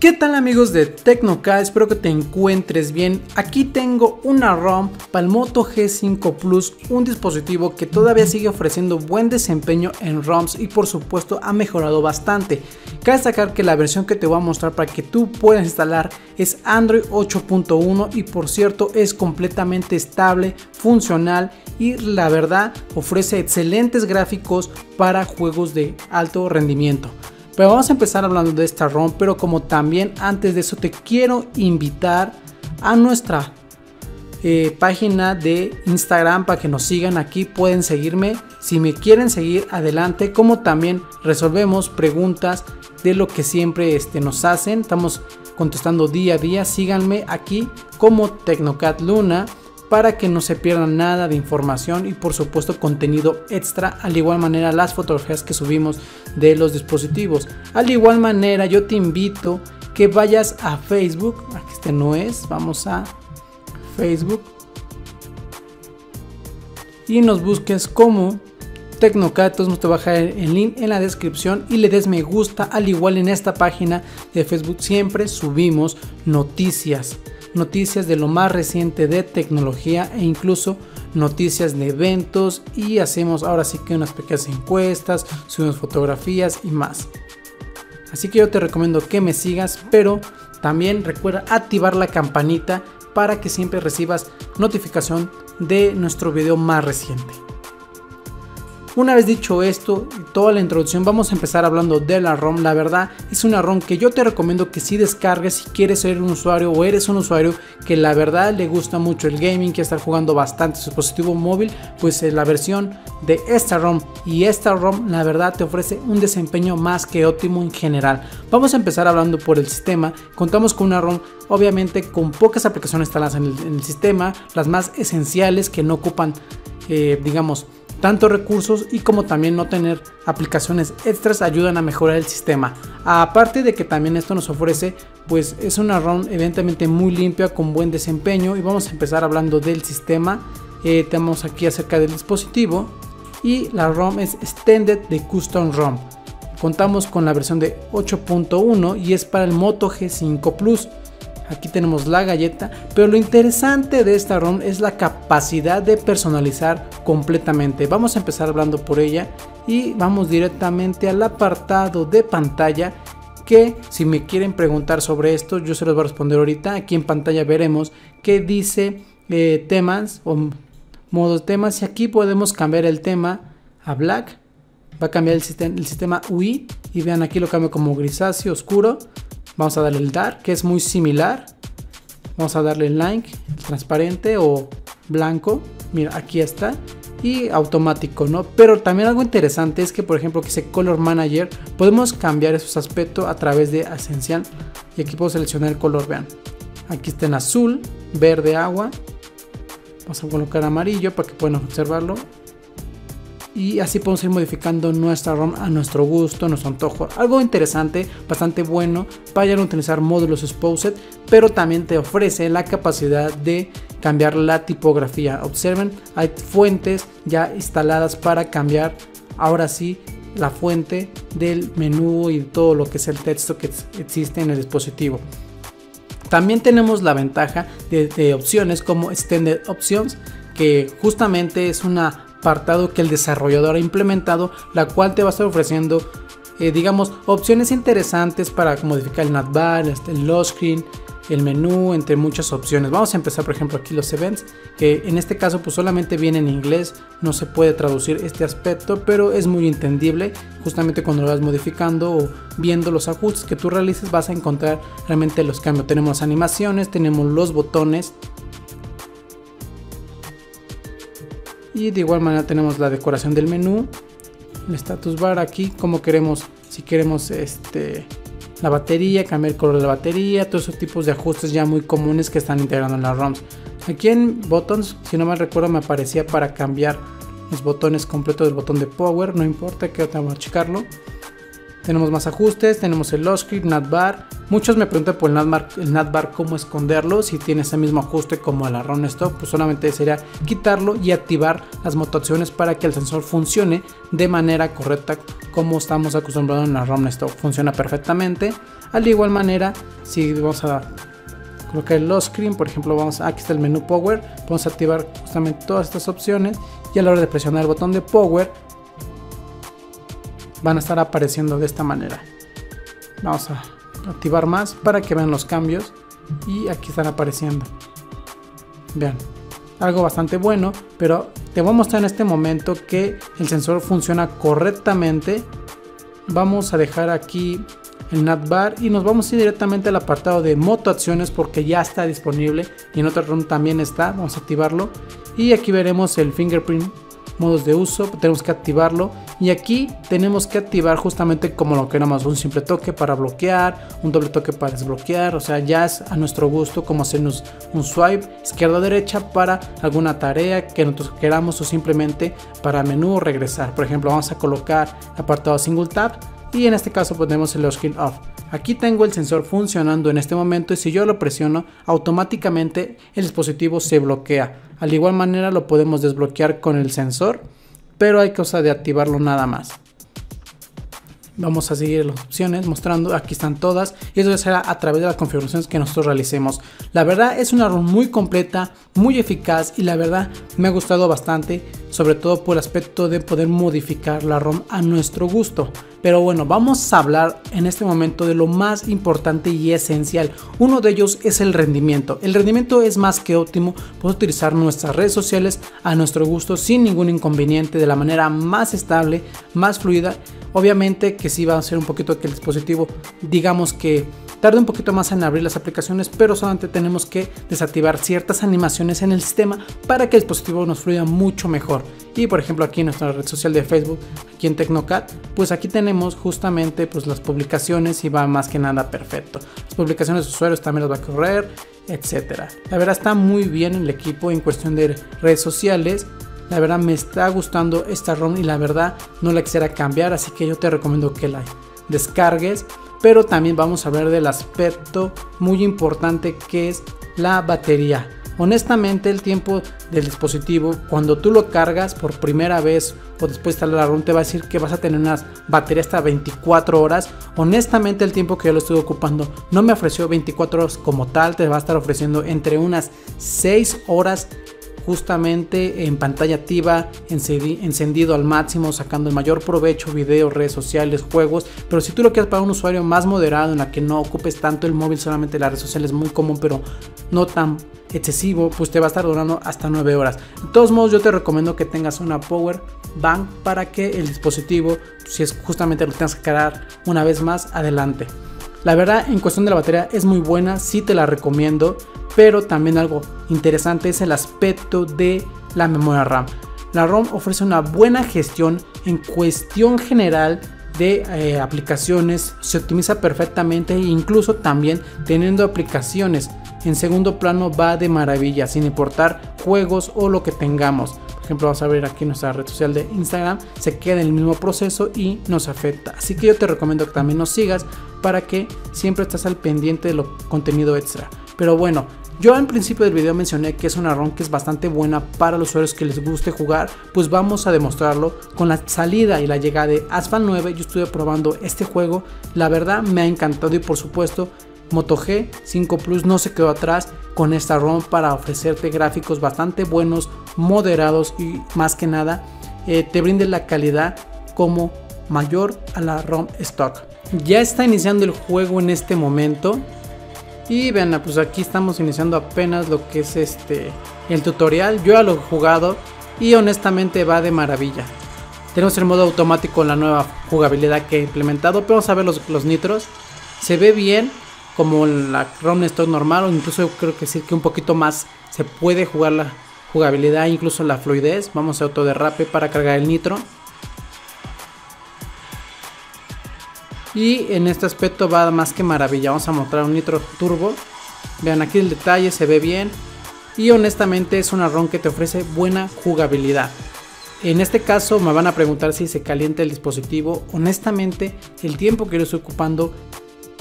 ¿Qué tal amigos de Tecnoca? Espero que te encuentres bien. Aquí tengo una ROM para el Moto G5 Plus, un dispositivo que todavía sigue ofreciendo buen desempeño en ROMs y por supuesto ha mejorado bastante. Cabe destacar que la versión que te voy a mostrar para que tú puedas instalar es Android 8.1 y por cierto es completamente estable, funcional y la verdad ofrece excelentes gráficos para juegos de alto rendimiento. Pero vamos a empezar hablando de esta ROM, pero como también antes de eso te quiero invitar a nuestra eh, página de Instagram para que nos sigan aquí. Pueden seguirme si me quieren seguir adelante, como también resolvemos preguntas de lo que siempre este, nos hacen. Estamos contestando día a día. Síganme aquí como Tecnocat Luna para que no se pierdan nada de información y por supuesto contenido extra, al igual manera las fotografías que subimos de los dispositivos. Al igual manera yo te invito que vayas a Facebook, aquí este no es, vamos a Facebook. Y nos busques como Tecnocat, entonces te va a dejar el link en la descripción y le des me gusta, al igual en esta página de Facebook siempre subimos noticias noticias de lo más reciente de tecnología e incluso noticias de eventos y hacemos ahora sí que unas pequeñas encuestas, subimos fotografías y más. Así que yo te recomiendo que me sigas, pero también recuerda activar la campanita para que siempre recibas notificación de nuestro video más reciente. Una vez dicho esto, toda la introducción, vamos a empezar hablando de la ROM. La verdad es una ROM que yo te recomiendo que si descargues si quieres ser un usuario o eres un usuario que la verdad le gusta mucho el gaming, que estar jugando bastante su dispositivo móvil, pues la versión de esta ROM y esta ROM la verdad te ofrece un desempeño más que óptimo en general. Vamos a empezar hablando por el sistema. Contamos con una ROM obviamente con pocas aplicaciones instaladas en el, sistema, las más esenciales que no ocupan, eh, digamos, tanto recursos y como también no tener aplicaciones extras ayudan a mejorar el sistema. Aparte de que también esto nos ofrece, pues es una ROM evidentemente muy limpia con buen desempeño y vamos a empezar hablando del sistema. Eh, tenemos aquí acerca del dispositivo y la ROM es Extended de Custom ROM. Contamos con la versión de 8.1 y es para el Moto G5 Plus. Aquí tenemos la galleta, pero lo interesante de esta ROM es la capacidad de personalizar completamente. Vamos a empezar hablando por ella y vamos directamente al apartado de pantalla que si me quieren preguntar sobre esto yo se los voy a responder ahorita. Aquí en pantalla veremos que dice eh, temas o modos temas y aquí podemos cambiar el tema a black. Va a cambiar el sistema, el sistema UI y vean aquí lo cambio como grisáceo oscuro Vamos a darle el dark, que es muy similar. Vamos a darle el line, transparente o blanco. Mira, aquí está. Y automático, ¿no? Pero también algo interesante es que, por ejemplo, que ese Color Manager, podemos cambiar esos aspectos a través de Ascensión. Y aquí puedo seleccionar el color, vean. Aquí está en azul, verde agua. Vamos a colocar amarillo para que puedan observarlo y así podemos ir modificando nuestra ROM a nuestro gusto, a nuestro antojo. Algo interesante, bastante bueno, vayan a utilizar módulos Exposed, pero también te ofrece la capacidad de cambiar la tipografía. Observen, hay fuentes ya instaladas para cambiar ahora sí la fuente del menú y todo lo que es el texto que existe en el dispositivo. También tenemos la ventaja de, de opciones como Extended Options, que justamente es una apartado que el desarrollador ha implementado, la cual te va a estar ofreciendo, eh, digamos, opciones interesantes para modificar el navbar, este, el low screen, el menú, entre muchas opciones. Vamos a empezar, por ejemplo, aquí los events, que en este caso pues solamente viene en inglés, no se puede traducir este aspecto, pero es muy entendible. Justamente cuando lo vas modificando o viendo los ajustes que tú realices vas a encontrar realmente los cambios. Tenemos animaciones, tenemos los botones, y de igual manera tenemos la decoración del menú el status bar. Aquí como queremos si queremos este la batería cambiar el color de la batería todos esos tipos de ajustes ya muy comunes que están integrando en las ROMs. Aquí en buttons si no mal recuerdo me aparecía para cambiar los botones completos del botón de power no importa que vamos a checarlo tenemos más ajustes, tenemos el lock script, navbar. Muchos me preguntan por el navbar, el navbar cómo esconderlo. Si tiene ese mismo ajuste como la ROM stop, pues solamente sería quitarlo y activar las mutaciones para que el sensor funcione de manera correcta como estamos acostumbrados en la stop. Funciona perfectamente. Al igual manera, si vamos a colocar el lock screen, por ejemplo, vamos a, aquí está el menú power, a activar justamente todas estas opciones y a la hora de presionar el botón de power van a estar apareciendo de esta manera. Vamos a activar más para que vean los cambios y aquí están apareciendo. Vean, algo bastante bueno, pero te voy a mostrar en este momento que el sensor funciona correctamente. Vamos a dejar aquí el navbar y nos vamos a ir directamente al apartado de moto acciones porque ya está disponible y en otra ROM también está. Vamos a activarlo y aquí veremos el fingerprint modos de uso, tenemos que activarlo y aquí tenemos que activar justamente como lo queramos, un simple toque para bloquear, un doble toque para desbloquear, o sea, ya es a nuestro gusto como hacernos un swipe izquierda derecha para alguna tarea que nosotros queramos o simplemente para menú regresar. Por ejemplo, vamos a colocar apartado single tap y en este caso ponemos el screen off. Aquí tengo el sensor funcionando en este momento y si yo lo presiono automáticamente el dispositivo se bloquea. Al igual manera lo podemos desbloquear con el sensor, pero hay cosa de activarlo nada más. Vamos a seguir las opciones mostrando, aquí están todas y eso será a través de las configuraciones que nosotros realicemos. La verdad es una ROM muy completa, muy eficaz y la verdad me ha gustado bastante, sobre todo por el aspecto de poder modificar la ROM a nuestro gusto. Pero bueno, vamos a hablar en este momento de lo más importante y esencial. Uno de ellos es el rendimiento. El rendimiento es más que óptimo. Podemos utilizar nuestras redes sociales a nuestro gusto sin ningún inconveniente, de la manera más estable, más fluida. Obviamente que sí va a ser un poquito que el dispositivo, digamos que tarde un poquito más en abrir las aplicaciones, pero solamente tenemos que desactivar ciertas animaciones en el sistema para que el dispositivo nos fluya mucho mejor. Y por ejemplo aquí en nuestra red social de Facebook, aquí en Tecnocat, pues aquí tenemos justamente pues las publicaciones y va más que nada perfecto. Las publicaciones de usuarios también las va a correr, etcétera. La verdad está muy bien el equipo en cuestión de redes sociales. La verdad me está gustando esta ROM y la verdad no la quisiera cambiar, así que yo te recomiendo que la descargues pero también vamos a hablar del aspecto muy importante que es la batería. Honestamente el tiempo del dispositivo cuando tú lo cargas por primera vez o después de instalar la ROM te va a decir que vas a tener una batería hasta 24 horas. Honestamente el tiempo que yo lo estuve ocupando no me ofreció 24 horas como tal, te va a estar ofreciendo entre unas 6 horas justamente en pantalla activa, encendido al máximo, sacando el mayor provecho, videos, redes sociales, juegos. Pero si tú lo quieres para un usuario más moderado, en la que no ocupes tanto el móvil, solamente la red social es muy común, pero no tan excesivo, pues te va a estar durando hasta 9 horas. De todos modos, yo te recomiendo que tengas una power bank para que el dispositivo, si es justamente lo tengas que cargar una vez más, adelante. La verdad, en cuestión de la batería es muy buena, sí te la recomiendo, pero también algo interesante es el aspecto de la memoria RAM. La ROM ofrece una buena gestión en cuestión general de eh, aplicaciones, se optimiza perfectamente e incluso también teniendo aplicaciones en segundo plano va de maravilla sin importar juegos o lo que tengamos. Ejemplo, vamos a ver aquí nuestra red social de Instagram, se queda en el mismo proceso y nos afecta. Así que yo te recomiendo que también nos sigas para que siempre estés al pendiente de lo contenido extra. Pero bueno, yo en principio del video mencioné que es una ROM que es bastante buena para los usuarios que les guste jugar, pues vamos a demostrarlo con la salida y la llegada de Asphalt 9. Yo estuve probando este juego, la verdad me ha encantado y por supuesto Moto G 5 Plus no se quedó atrás con esta ROM para ofrecerte gráficos bastante buenos, moderados y más que nada eh, te brinde la calidad como mayor a la ROM stock. Ya está iniciando el juego en este momento. Y vean, pues aquí estamos iniciando apenas lo que es este el tutorial. Yo ya lo he jugado y honestamente va de maravilla. Tenemos el modo automático la nueva jugabilidad que he implementado. Pero vamos a ver los, los nitros. Se ve bien como la ROM Stock normal. O incluso creo que sí que un poquito más se puede jugar la jugabilidad, incluso la fluidez. Vamos a autoderrape para cargar el nitro. Y en este aspecto va más que maravilla. Vamos a mostrar un Nitro Turbo. Vean aquí el detalle, se ve bien. Y honestamente es una ROM que te ofrece buena jugabilidad. En este caso me van a preguntar si se calienta el dispositivo. Honestamente, el tiempo que lo estoy ocupando,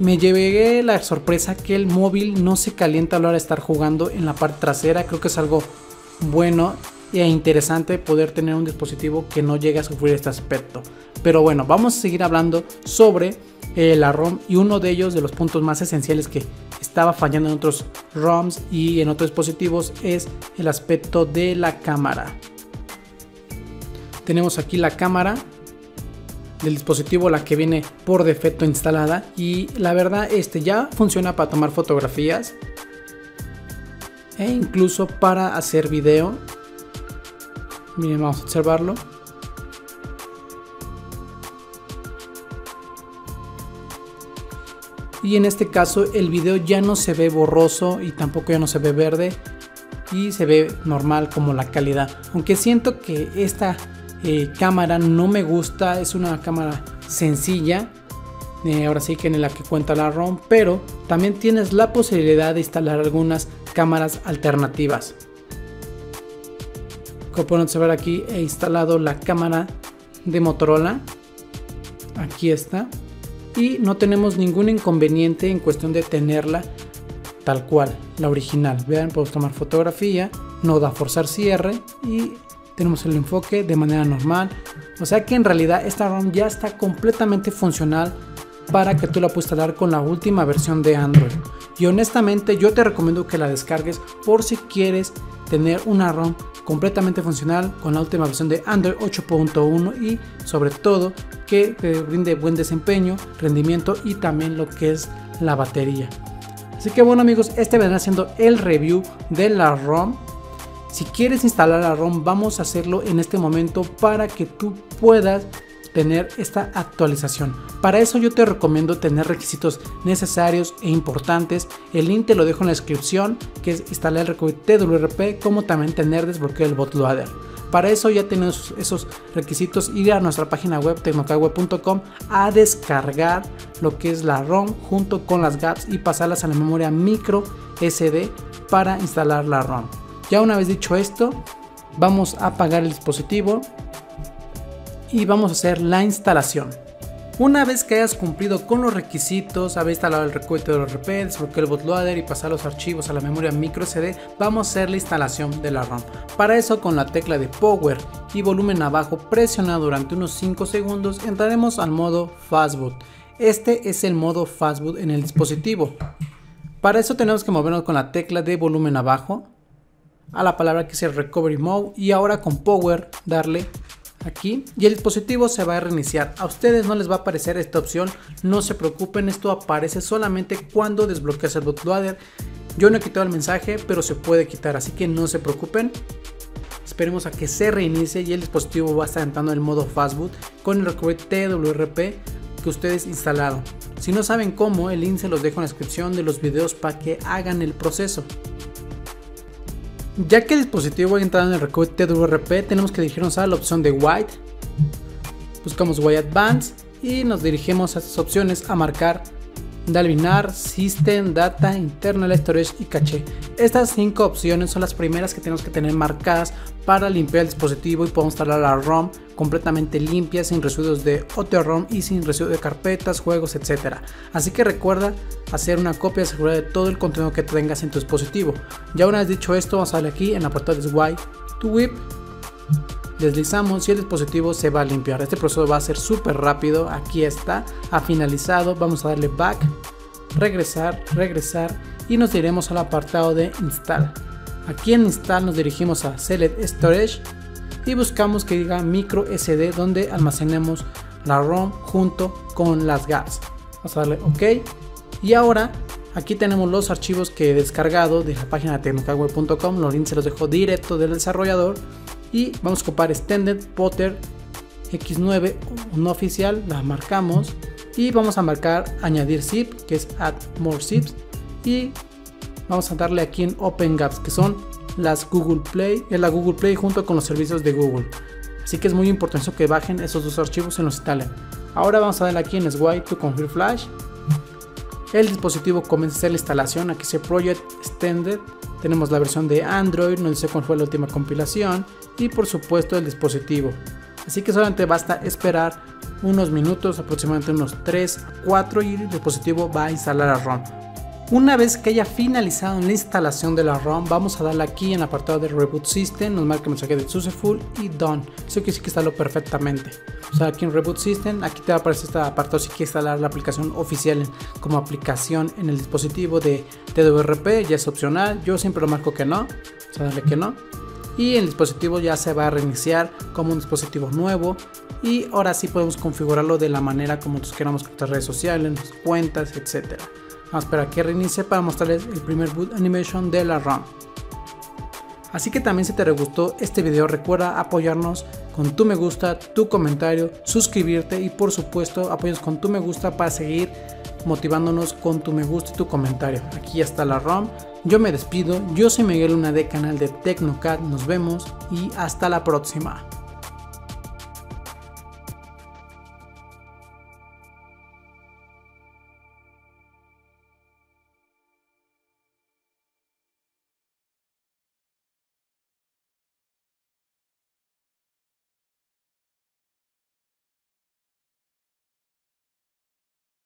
me llevé la sorpresa que el móvil no se calienta a la hora de estar jugando en la parte trasera. Creo que es algo bueno e interesante poder tener un dispositivo que no llegue a sufrir este aspecto. Pero bueno, vamos a seguir hablando sobre eh, la ROM y uno de ellos de los puntos más esenciales que estaba fallando en otros ROMs y en otros dispositivos es el aspecto de la cámara. Tenemos aquí la cámara del dispositivo, la que viene por defecto instalada y la verdad este ya funciona para tomar fotografías e incluso para hacer video. Miren, vamos a observarlo. y en este caso el video ya no se ve borroso y tampoco ya no se ve verde y se ve normal como la calidad aunque siento que esta eh, cámara no me gusta es una cámara sencilla eh, ahora sí que en la que cuenta la ROM pero también tienes la posibilidad de instalar algunas cámaras alternativas. Como pueden observar aquí he instalado la cámara de Motorola. Aquí está. Y no tenemos ningún inconveniente en cuestión de tenerla tal cual, la original. Vean, podemos tomar fotografía, no da forzar cierre y tenemos el enfoque de manera normal. O sea que en realidad esta ROM ya está completamente funcional para que tú la puedas instalar con la última versión de Android. Y honestamente yo te recomiendo que la descargues por si quieres tener una ROM completamente funcional con la última versión de Android 8.1 y sobre todo que te brinde buen desempeño, rendimiento y también lo que es la batería. Así que bueno amigos, este vendrá siendo el review de la ROM. Si quieres instalar la ROM, vamos a hacerlo en este momento para que tú puedas tener esta actualización. Para eso yo te recomiendo tener requisitos necesarios e importantes. El link te lo dejo en la descripción, que es instalar el TWRP, como también tener desbloqueo el bootloader. Para eso ya tienes esos requisitos, ir a nuestra página web tecnocaweb.com a descargar lo que es la ROM junto con las GAPs y pasarlas a la memoria micro SD para instalar la ROM. Ya una vez dicho esto, vamos a apagar el dispositivo y vamos a hacer la instalación. Una vez que hayas cumplido con los requisitos, haber instalado el recuento de los RP, desbloquear el bootloader y pasar los archivos a la memoria micro SD, vamos a hacer la instalación de la ROM. Para eso con la tecla de Power y volumen abajo presionado durante unos 5 segundos entraremos al modo Fastboot. Este es el modo Fastboot en el dispositivo. Para eso tenemos que movernos con la tecla de volumen abajo a la palabra que es Recovery Mode y ahora con Power darle aquí y el dispositivo se va a reiniciar. A ustedes no les va a aparecer esta opción, no se preocupen, esto aparece solamente cuando desbloqueas el bootloader. Yo no he quitado el mensaje, pero se puede quitar, así que no se preocupen. Esperemos a que se reinicie y el dispositivo va a estar entrando en el modo fastboot con el recovery TWRP que ustedes instalaron. Si no saben cómo, el link se los dejo en la descripción de los videos para que hagan el proceso. Ya que el dispositivo ha entrado en el recuadro TWRP, tenemos que dirigirnos a la opción de White. Buscamos White Advanced y nos dirigimos a estas opciones a marcar Dalvinar, System, Data, Internal Storage y Caché. Estas cinco opciones son las primeras que tenemos que tener marcadas para limpiar el dispositivo y podemos instalar la ROM completamente limpia, sin residuos de OT-ROM y sin residuos de carpetas, juegos, etc. Así que recuerda hacer una copia de seguridad de todo el contenido que tengas en tu dispositivo. Ya una vez dicho esto, vamos a darle aquí en la portada de Swipe to Whip deslizamos y el dispositivo se va a limpiar. Este proceso va a ser súper rápido. Aquí está, ha finalizado. Vamos a darle back, regresar, regresar y nos iremos al apartado de install. Aquí en install nos dirigimos a select storage y buscamos que diga micro SD donde almacenemos la ROM junto con las GAPs. Vamos a darle OK. Y ahora aquí tenemos los archivos que he descargado de la página de tecnocaweb.com. Los links se los dejo directo del desarrollador y vamos a ocupar extended potter x9 no oficial la marcamos. Y vamos a marcar añadir zip que es add more zips. Y vamos a darle aquí en open gaps que son las google play es la google play junto con los servicios de google. Así que es muy importante que bajen esos dos archivos y los instalen. Ahora vamos a darle aquí en sway to configure flash. El dispositivo comienza a hacer la instalación. Aquí se project extended tenemos la versión de Android, no sé cuál fue la última compilación y por supuesto el dispositivo. Así que solamente basta esperar unos minutos, aproximadamente unos 3 a 4 y el dispositivo va a instalar a ROM. Una vez que haya finalizado la instalación de la ROM, vamos a darle aquí en el apartado de Reboot System, nos marca el mensaje de Successful y Done. Eso quiere decir que instaló perfectamente. O sea, aquí en Reboot System, aquí te va a aparecer este apartado si quieres instalar la aplicación oficial como aplicación en el dispositivo de TWRP, ya es opcional. Yo siempre lo marco que no, o sea, dale que no. Y el dispositivo ya se va a reiniciar como un dispositivo nuevo. Y ahora sí podemos configurarlo de la manera como nosotros queramos con nuestras redes sociales, nuestras cuentas, etcétera. Vamos a esperar que reinicie para mostrarles el primer boot animation de la ROM. Así que también si te gustó este video recuerda apoyarnos con tu me gusta, tu comentario, suscribirte y por supuesto apoyarnos con tu me gusta para seguir motivándonos con tu me gusta y tu comentario. Aquí ya está la ROM. Yo me despido, yo soy Miguel Luna de canal de Tecnocat, nos vemos y hasta la próxima.